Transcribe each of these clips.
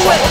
Sword!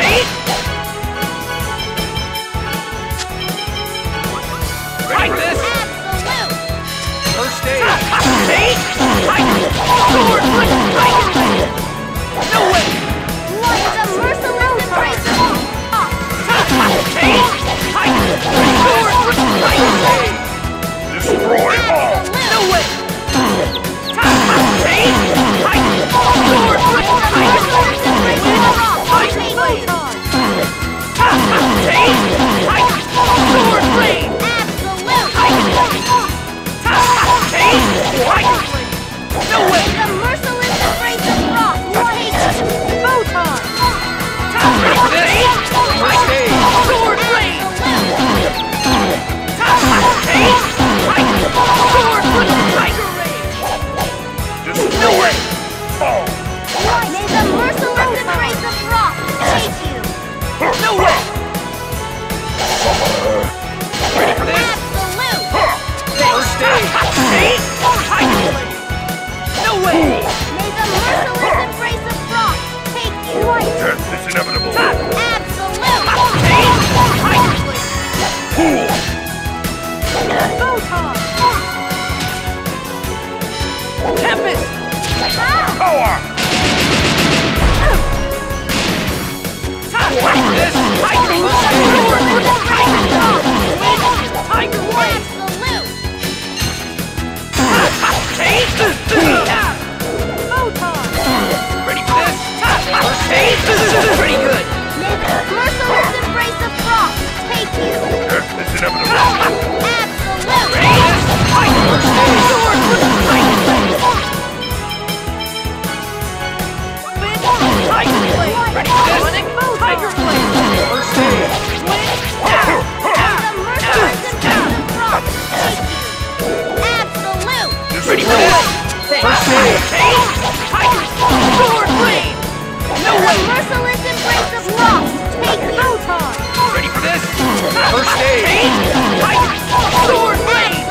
See? Like this! Absolute! First aid! See? Like this! Forward! away! May the merciless embrace of frost take you right! Death is inevitable! Absolutely! Photon! Tempest! Power! Tiger Tiger Tiger First stage? Pretty good! Merciless embrace of frost take you! Is inevitable. Absolute! Ready for this? First stage! Sword with Tiger Blade! Tiger Blade! Ready for? Tiger Blade! First stage! May the merciless embrace of frost take you! Absolute! This? First stage! First! Tiger Sword Blade!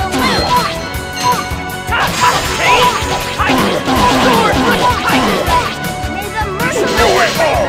Sword Blade! May merciless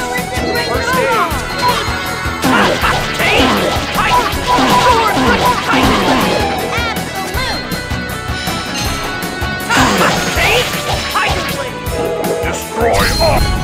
Destroy all.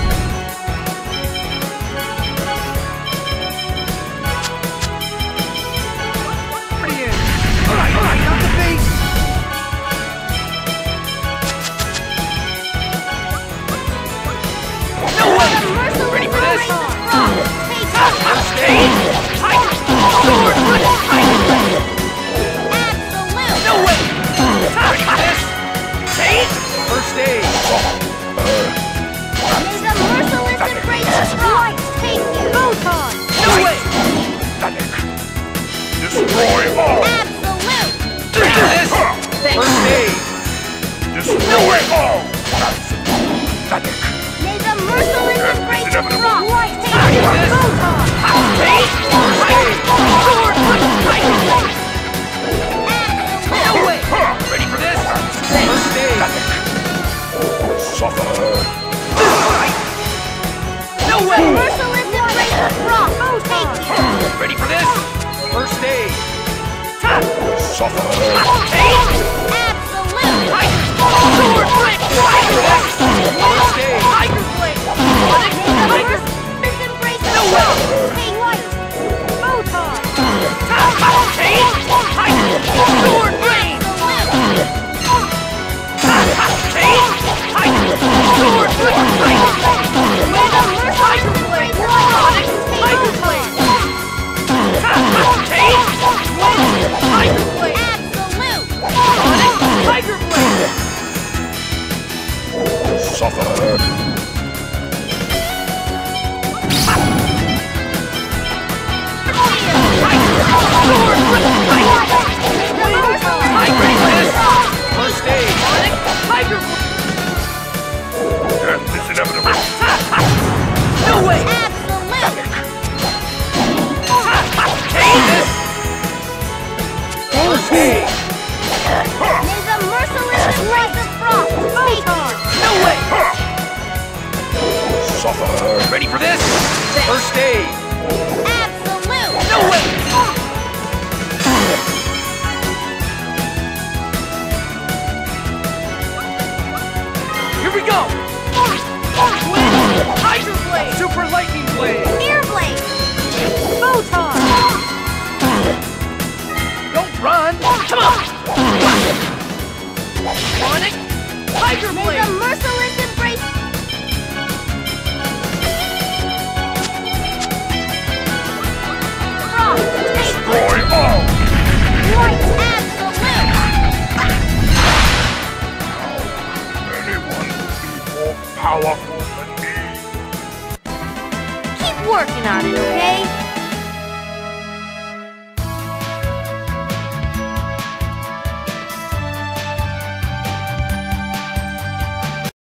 Destroy all. May the merciless embrace of! Sword Blade! Tiger! No way! Merciless embrace! Ready for this? First stage! Suffer. Suffer. Ready for this? this. First aid. Absolute. No way. Here we go. Hydro blade. Super lightning blade. Air blade. Photon. Don't run. Come on. Sonic. Hydro blade.